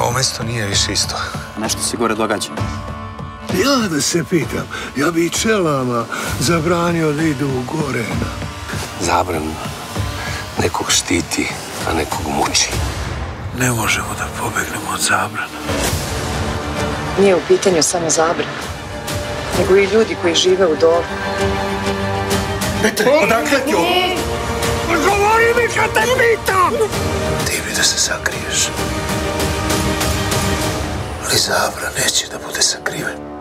Ovo mesto nije više isto. Nešto se gore događa. Ja da se pitam, ja bi i čelama zabranio da idu u gore. Zabran nekog štiti, a nekog muči. Ne možemo da pobegnemo od zabrana. Nije u pitanju samo zabran, nego i ljudi koji žive u dolu. Odakle ti ovo? Govori mi kad te pitam! Ti bi da se sakriješ. Zabra neće da bude sakriven.